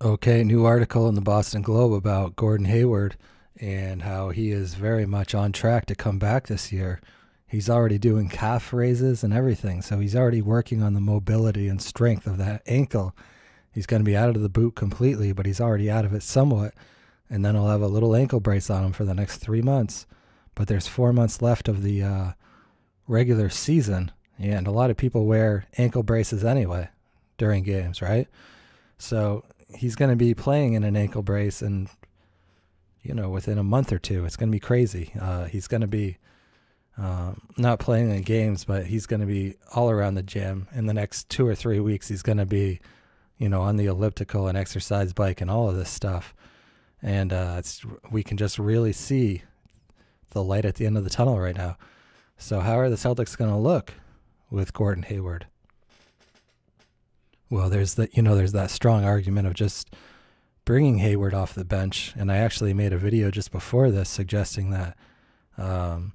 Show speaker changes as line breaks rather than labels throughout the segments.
Okay, new article in the Boston Globe about Gordon Hayward and how he is very much on track to come back this year. He's already doing calf raises and everything, so he's already working on the mobility and strength of that ankle. He's going to be out of the boot completely, but he's already out of it somewhat. And then he'll have a little ankle brace on him for the next three months. But there's four months left of the uh, regular season, and a lot of people wear ankle braces anyway during games, right? So he's going to be playing in an ankle brace and you know within a month or two. It's going to be crazy. Uh, he's going to be uh, not playing in games but he's going to be all around the gym. In the next two or three weeks he's going to be you know on the elliptical and exercise bike and all of this stuff. And uh, we can just really see the light at the end of the tunnel right now. So how are the celtics going to look with gordon hayward well, there's that you know there's that strong argument of just bringing Hayward off the bench, and I actually made a video just before this suggesting that um,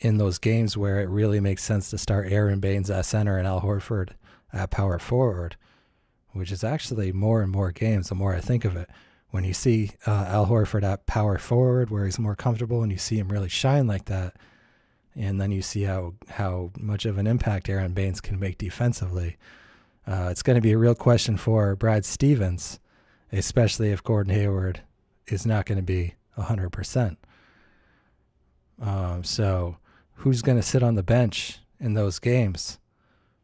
in those games where it really makes sense to start Aron Baynes at center and Al Horford at power forward, which is actually more and more games the more I think of it. When you see uh, Al Horford at power forward, where he's more comfortable, and you see him really shine like that, and then you see how how much of an impact Aron Baynes can make defensively uh, it's going to be a real question for Brad Stevens, especially if Gordon Hayward is not going to be 100%. Um, so, who's going to sit on the bench in those games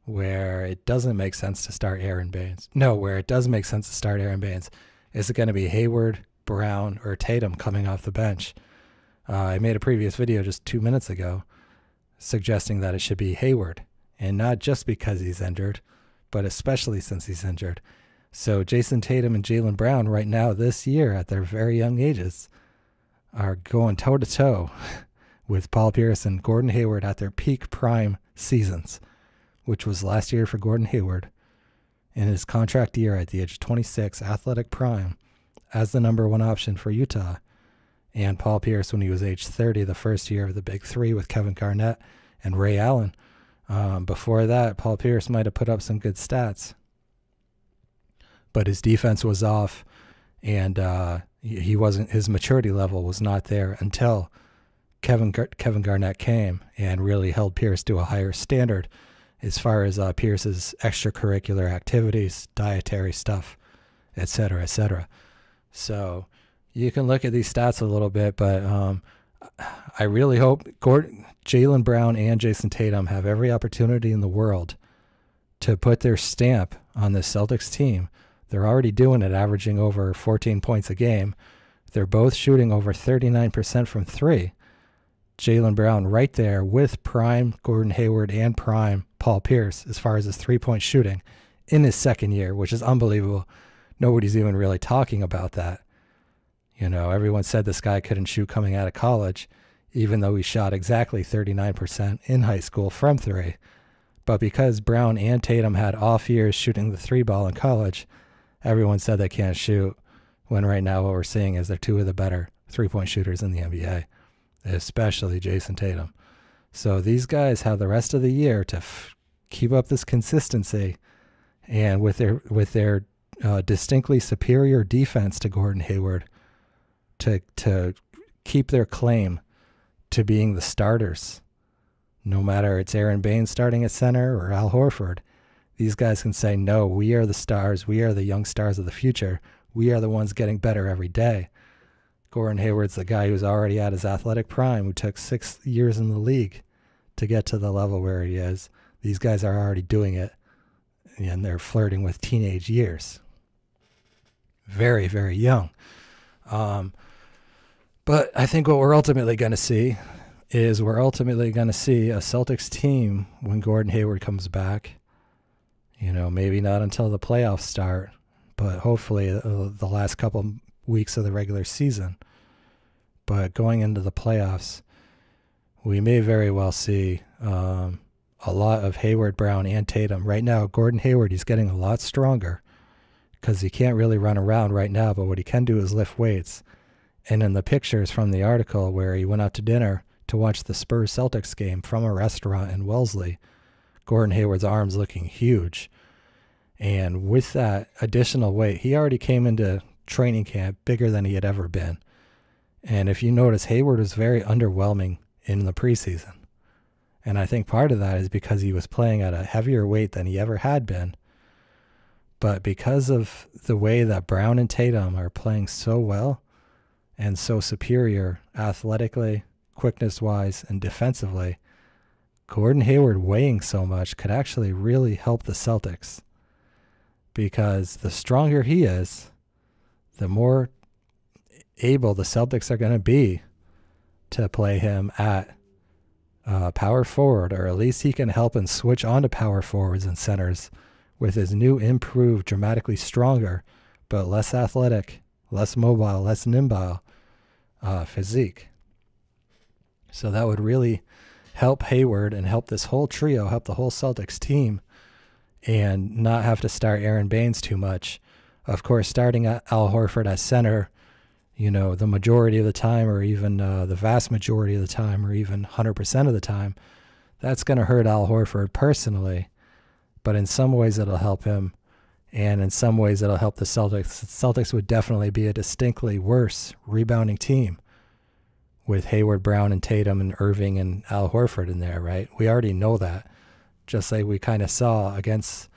where it doesn't make sense to start Aron Baynes? No, where it does make sense to start Aron Baynes. Is it going to be Hayward, Brown, or Tatum coming off the bench? Uh, I made a previous video just two minutes ago suggesting that it should be Hayward, and not just because he's injured but especially since he's injured. So Jayson Tatum and Jaylen Brown right now this year at their very young ages are going toe to toe with Paul Pierce and Gordon Hayward at their peak prime seasons, which was last year for Gordon Hayward in his contract year at the age of 26, athletic prime, as the number one option for Utah, and Paul Pierce when he was age 30, the first year of the Big Three with Kevin Garnett and Ray Allen um, before that, Paul Pierce might have put up some good stats, but his defense was off, and uh, he wasn't. His maturity level was not there until Kevin Gar- Kevin Garnett came and really held Pierce to a higher standard as far as uh, Pierce's extracurricular activities, dietary stuff, etc., cetera, et cetera. So you can look at these stats a little bit, but um, I really hope Gordon, Jaylen Brown and Jayson Tatum have every opportunity in the world to put their stamp on the Celtics team. They're already doing it, averaging over 14 points a game. They're both shooting over 39% from three. Jaylen Brown right there with prime Gordon Hayward and prime Paul Pierce as far as his three point shooting in his second year, which is unbelievable. Nobody's even really talking about that. You know, everyone said this guy couldn't shoot coming out of college, even though he shot exactly 39% in high school from three. But because Brown and Tatum had off years shooting the three ball in college, everyone said they can't shoot. When right now, what we're seeing is they're two of the better three point shooters in the NBA, especially Jayson Tatum. So these guys have the rest of the year to keep up this consistency, and with their with their uh, distinctly superior defense to Gordon Hayward, to to keep their claim to being the starters. No matter it's Aron Baynes starting at center or Al Horford, these guys can say, no, we are the stars. We are the young stars of the future. We are the ones getting better every day. Gordon Hayward's the guy who's already at his athletic prime, who took six years in the league to get to the level where he is. These guys are already doing it, and they're flirting with teenage years. Very, very young. Um, but I think what we're ultimately going to see is we're ultimately going to see a Celtics team when Gordon Hayward comes back. You know, maybe not until the playoffs start, but hopefully uh, the last couple weeks of the regular season. But going into the playoffs, we may very well see um, a lot of Hayward, Brown, and Tatum. Right now, Gordon Hayward, he's getting a lot stronger because he can't really run around right now, but what he can do is lift weights. And in the pictures from the article where he went out to dinner to watch the Spurs Celtics game from a restaurant in Wellesley, Gordon Hayward's arms looking huge. And with that additional weight, he already came into training camp bigger than he had ever been. And if you notice, Hayward was very underwhelming in the preseason. And I think part of that is because he was playing at a heavier weight than he ever had been. But because of the way that Brown and Tatum are playing so well and so superior athletically, quickness wise, and defensively, Gordon Hayward weighing so much could actually really help the Celtics. Because the stronger he is, the more able the Celtics are going to be to play him at uh, power forward, or at least he can help and switch onto power forwards and centers with his new improved, dramatically stronger, but less athletic, less mobile, less nimble uh, physique. So that would really help Hayward and help this whole trio, help the whole Celtics team, and not have to start Aron Baynes too much. Of course, starting Al Horford as center, you know, the majority of the time, or even uh, the vast majority of the time, or even 100% of the time, that's going to hurt Al Horford personally but in some ways it'll help him, and in some ways it'll help the Celtics. The Celtics would definitely be a distinctly worse rebounding team with Hayward, Brown, and Tatum, and Irving and Al Horford in there, right? We already know that, just like we kind of saw against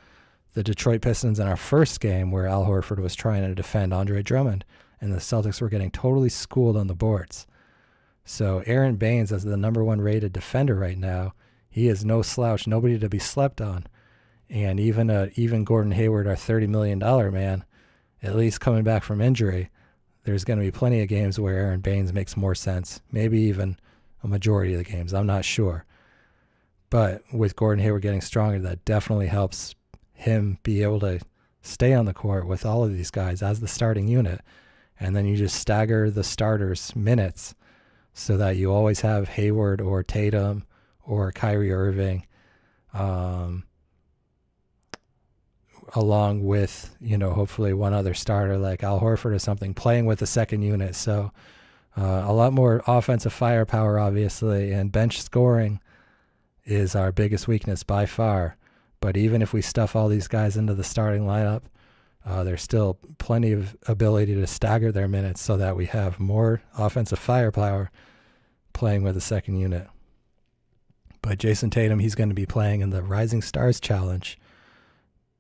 the Detroit Pistons in our first game, where Al Horford was trying to defend Andre Drummond, and the Celtics were getting totally schooled on the boards. So Aron Baynes, as the number one rated defender right now, he is no slouch, nobody to be slept on. And even uh, even Gordon Hayward, our thirty million dollar man, at least coming back from injury, there's going to be plenty of games where Aron Baynes makes more sense. Maybe even a majority of the games. I'm not sure. But with Gordon Hayward getting stronger, that definitely helps him be able to stay on the court with all of these guys as the starting unit. And then you just stagger the starters' minutes so that you always have Hayward or Tatum or Kyrie Irving um, along with you know hopefully one other starter like Al Horford or something playing with the second unit. So uh, a lot more offensive firepower, obviously, and bench scoring is our biggest weakness by far. But even if we stuff all these guys into the starting lineup, uh, there's still plenty of ability to stagger their minutes so that we have more offensive firepower playing with the second unit. But Jayson Tatum, he's going to be playing in the Rising Stars Challenge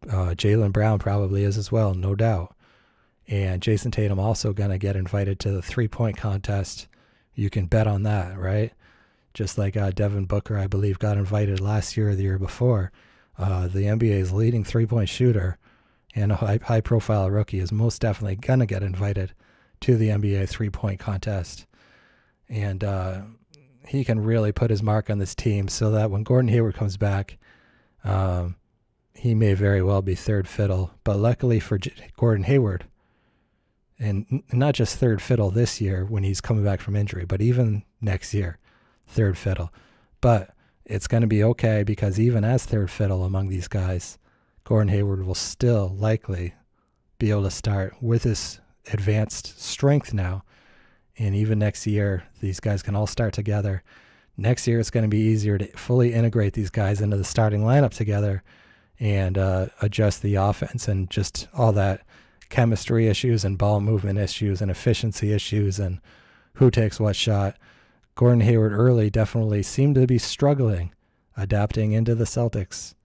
uh, Jaylen Brown probably is as well, no doubt. And Jayson Tatum also going to get invited to the three point contest. You can bet on that, right? Just like uh, Devin Booker, I believe, got invited last year or the year before. Uh, the NBA's leading three point shooter and a high, high profile rookie is most definitely going to get invited to the NBA three point contest. And uh, he can really put his mark on this team so that when Gordon Hayward comes back, um, he may very well be third fiddle. But luckily for J- Gordon Hayward, and n- not just third fiddle this year when he's coming back from injury, but even next year, third fiddle. But it's going to be okay because even as third fiddle among these guys, Gordon Hayward will still likely be able to start with his advanced strength now. And even next year, these guys can all start together. Next year, it's going to be easier to fully integrate these guys into the starting lineup together and uh, adjust the offense and just all that chemistry issues and ball movement issues and efficiency issues and who takes what shot. Gordon Hayward early definitely seemed to be struggling adapting into the Celtics.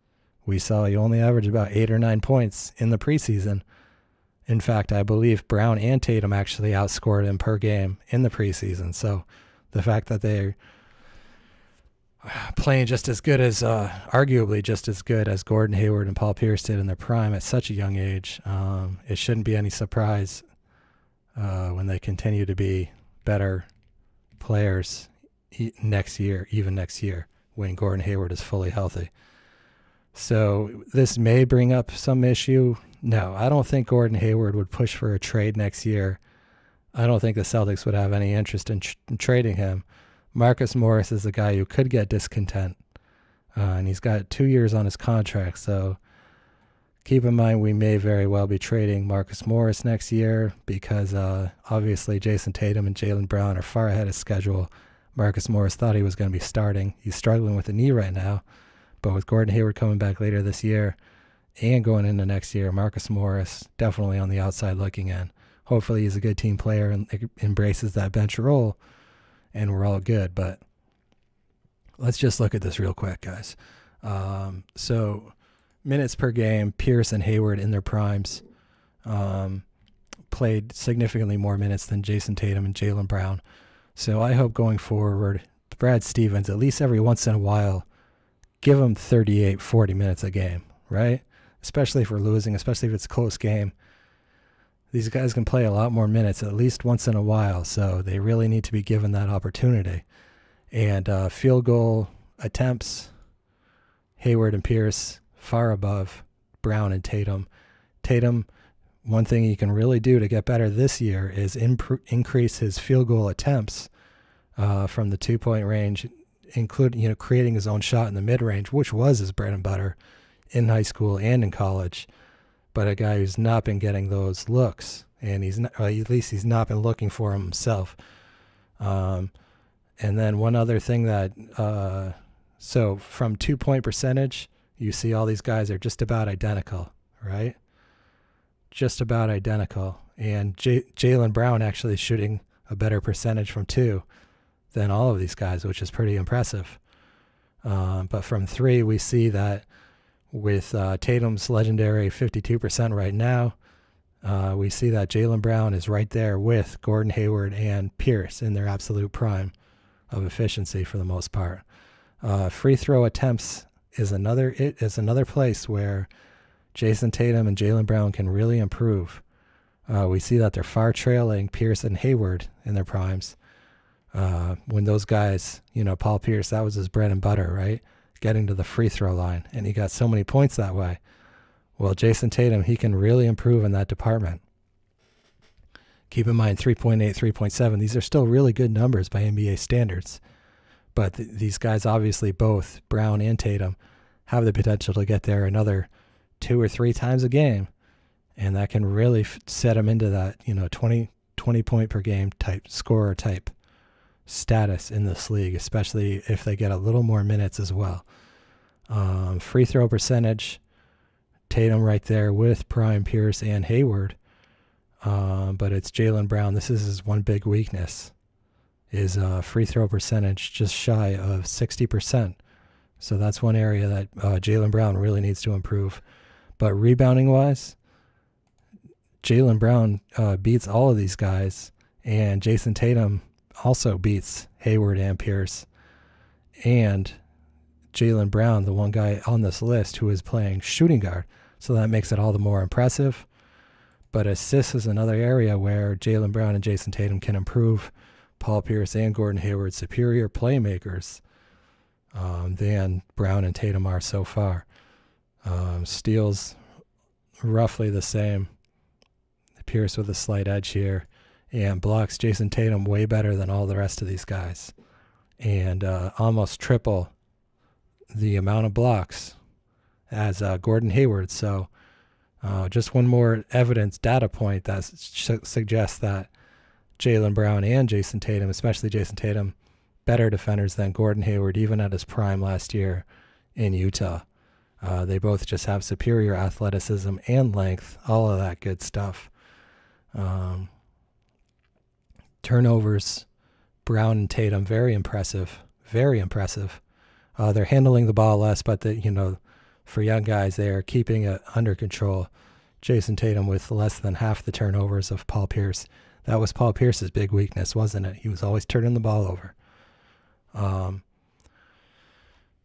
We saw he only averaged about eight or nine points in the preseason. In fact, I believe Brown and Tatum actually outscored him per game in the preseason. So the fact that they playing just as good as, uh, arguably just as good as Gordon Hayward and Paul Pierce did in their prime at such a young age. Um, it shouldn't be any surprise uh, when they continue to be better players next year, even next year, when Gordon Hayward is fully healthy. So this may bring up some issue. No, I don't think Gordon Hayward would push for a trade next year. I don't think the Celtics would have any interest in, tr- in trading him. Marcus Morris is a guy who could get discontent, uh, and he's got two years on his contract. So keep in mind we may very well be trading Marcus Morris next year because uh, obviously Jayson Tatum and Jaylen Brown are far ahead of schedule. Marcus Morris thought he was going to be starting. He's struggling with a knee right now, but with Gordon Hayward coming back later this year, and going into next year, Marcus Morris definitely on the outside looking in. Hopefully, he's a good team player and embraces that bench role, and we're all good. But let's just look at this real quick, guys. Um, so, minutes per game, Pierce and Hayward in their primes um, played significantly more minutes than Jayson Tatum and Jaylen Brown. So, I hope going forward, Brad Stevens, at least every once in a while, give him 38, 40 minutes a game, right? Especially if we're losing, especially if it's a close game. These guys can play a lot more minutes at least once in a while, so they really need to be given that opportunity. And uh, field goal attempts, Hayward and Pierce far above Brown and Tatum. Tatum, one thing he can really do to get better this year is increase his field goal attempts uh, from the two point range, including you know creating his own shot in the mid range, which was his bread and butter in high school and in college. But a guy who's not been getting those looks, and he's not, at least he's not been looking for them himself. Um, and then one other thing that, uh, so from two point percentage, you see all these guys are just about identical, right? Just about identical. And J- Jaylen Brown actually shooting a better percentage from two than all of these guys, which is pretty impressive. Um, but from three, we see that with uh, Tatum's legendary 52% right now, uh, we see that Jaylen Brown is right there with Gordon Hayward and Pierce in their absolute prime of efficiency for the most part. Uh, free throw attempts is another it is another place where Jayson Tatum and Jaylen Brown can really improve. Uh, we see that they're far trailing Pierce and Hayward in their primes. Uh, when those guys, you know, Paul Pierce, that was his bread and butter, right? Getting to the free throw line, and he got so many points that way. Well, Jayson Tatum, he can really improve in that department. Keep in mind 3.8, 3.7, these are still really good numbers by NBA standards. But th- these guys, obviously, both Brown and Tatum, have the potential to get there another two or three times a game. And that can really set them into that, you know, 20, 20 point per game type scorer type status in this league, especially if they get a little more minutes as well. Um, free throw percentage, Tatum right there with Prime, Pierce, and Hayward. Um, but it's Jaylen Brown. This is his one big weakness, is uh, free throw percentage just shy of 60%. So that's one area that uh, Jaylen Brown really needs to improve. But rebounding wise, Jaylen Brown uh, beats all of these guys, and Jayson Tatum also beats Hayward and Pierce, and Jaylen Brown, the one guy on this list who is playing shooting guard. So that makes it all the more impressive. But assists is another area where Jaylen Brown and Jayson Tatum can improve. Paul Pierce and Gordon Hayward, superior playmakers um, than Brown and Tatum are so far. Um, steals roughly the same. Pierce with a slight edge here and blocks Jayson Tatum way better than all the rest of these guys, and uh, almost triple the amount of blocks as uh, Gordon Hayward. So, uh, just one more evidence data point that su- suggests that Jaylen Brown and Jayson Tatum, especially Jayson Tatum, better defenders than Gordon Hayward, even at his prime last year in Utah. Uh, they both just have superior athleticism and length, all of that good stuff. Um, turnovers, Brown and Tatum, very impressive, very impressive. Uh, they're handling the ball less, but the, you know, for young guys, they are keeping it under control. Jayson Tatum with less than half the turnovers of Paul Pierce. That was Paul Pierce's big weakness, wasn't it? He was always turning the ball over. Um,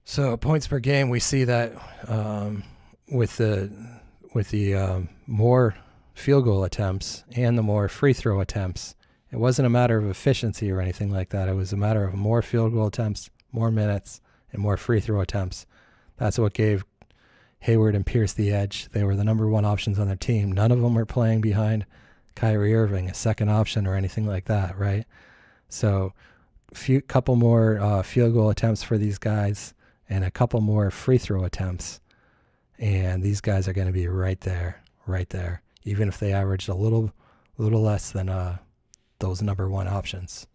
so points per game, we see that um, with the with the um, more field goal attempts and the more free throw attempts, it wasn't a matter of efficiency or anything like that. It was a matter of more field goal attempts, more minutes, and more free throw attempts. That's what gave Hayward and Pierce the edge. They were the number one options on their team. None of them were playing behind Kyrie Irving, a second option or anything like that, right? So, few couple more uh, field goal attempts for these guys, and a couple more free throw attempts, and these guys are going to be right there, right there. Even if they averaged a little, little less than uh, those number one options.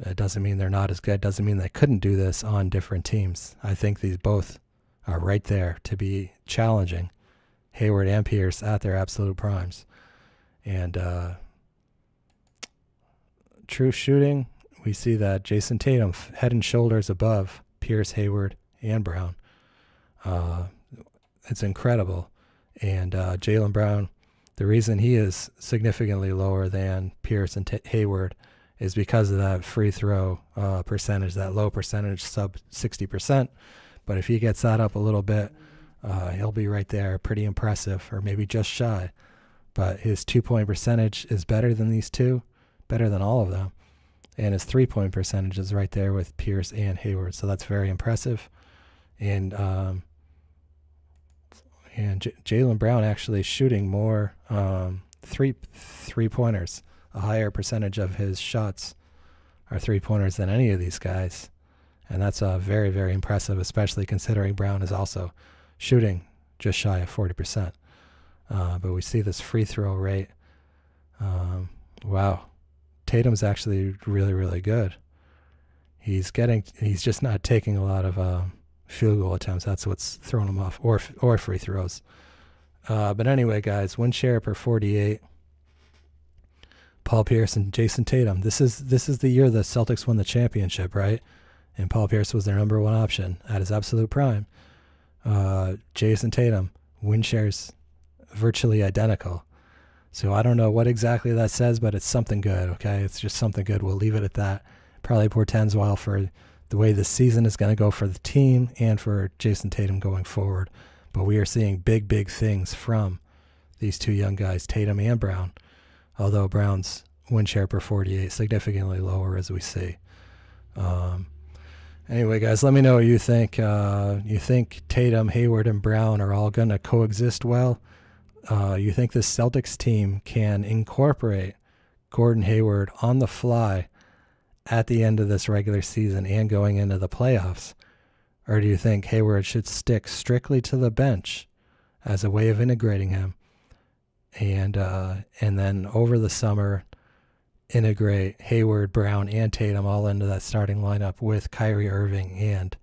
It doesn't mean they're not as good. It doesn't mean they couldn't do this on different teams. I think these both are right there to be challenging Hayward and Pierce at their absolute primes. And uh, true shooting, we see that Jason Tatum head and shoulders above Pierce, Hayward, and Brown. Uh, it's incredible. And uh, Jaylen Brown, the reason he is significantly lower than Pierce and T- Hayward is because of that free throw uh, percentage, that low percentage, sub 60%. But if he gets that up a little bit, uh, he'll be right there, pretty impressive, or maybe just shy. But his two point percentage is better than these two, better than all of them. And his three point percentage is right there with Pierce and Hayward. So that's very impressive. And um, and J- Jaylen Brown actually shooting more um, three three pointers. A higher percentage of his shots are three pointers than any of these guys, and that's uh, very very impressive, especially considering Brown is also shooting just shy of forty percent. Uh, but we see this free throw rate. Um, wow, Tatum's actually really really good. He's getting he's just not taking a lot of. Uh, field goal attempts. That's what's throwing them off, or or free throws. Uh, but anyway, guys, win share per 48. Paul Pierce and Jayson Tatum. This is this is the year the Celtics won the championship, right? And Paul Pierce was their number one option at his absolute prime. Uh, Jayson Tatum win shares virtually identical. So I don't know what exactly that says, but it's something good. Okay, it's just something good. We'll leave it at that. Probably portends well for the way this season is going to go for the team and for Jayson Tatum going forward. But we are seeing big, big things from these two young guys, Tatum and Brown, although Brown's win share per 48 significantly lower as we see. Um, anyway, guys, let me know what you think. Uh, you think Tatum, Hayward, and Brown are all going to coexist well? Uh, you think this Celtics team can incorporate Gordon Hayward on the fly at the end of this regular season and going into the playoffs? Or do you think Hayward should stick strictly to the bench as a way of integrating him? And uh, and then over the summer, integrate Hayward, Brown, and Tatum all into that starting lineup with Kyrie Irving and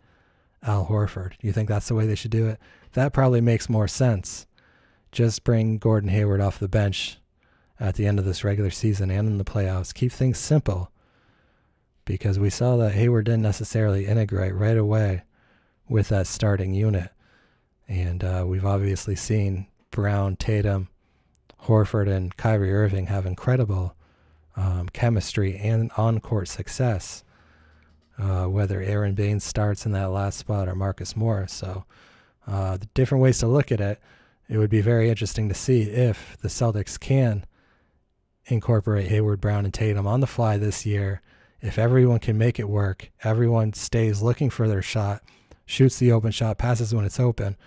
Al Horford. Do you think that's the way they should do it? That probably makes more sense. Just bring Gordon Hayward off the bench at the end of this regular season and in the playoffs. Keep things simple because we saw that Hayward didn't necessarily integrate right away with that starting unit. And uh, we've obviously seen Brown, Tatum, Horford, and Kyrie Irving have incredible um, chemistry and on court success, uh, whether Aron Baynes starts in that last spot or Marcus Morris. So, uh, the different ways to look at it, it would be very interesting to see if the Celtics can incorporate Hayward, Brown, and Tatum on the fly this year if everyone can make it work, everyone stays looking for their shot, shoots the open shot, passes when it's open,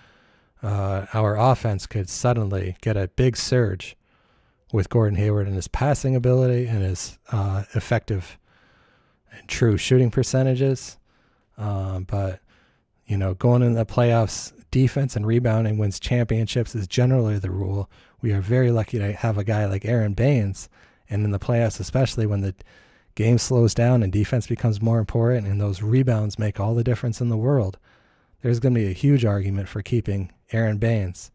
uh, our offense could suddenly get a big surge with Gordon Hayward and his passing ability and his uh, effective and true shooting percentages. Um, but, you know, going in the playoffs, defense and rebounding wins championships is generally the rule. We are very lucky to have a guy like Aron Baynes. And in the playoffs, especially when the game slows down and defense becomes more important and those rebounds make all the difference in the world, there's going to be a huge argument for keeping Aron Baynes.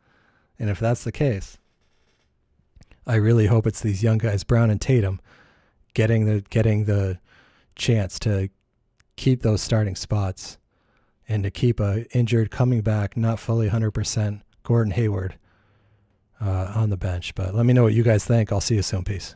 And if that's the case, I really hope it's these young guys, Brown and Tatum, getting the getting the chance to keep those starting spots and to keep a injured coming back, not fully 100% Gordon Hayward uh, on the bench. But let me know what you guys think. I'll see you soon. Peace.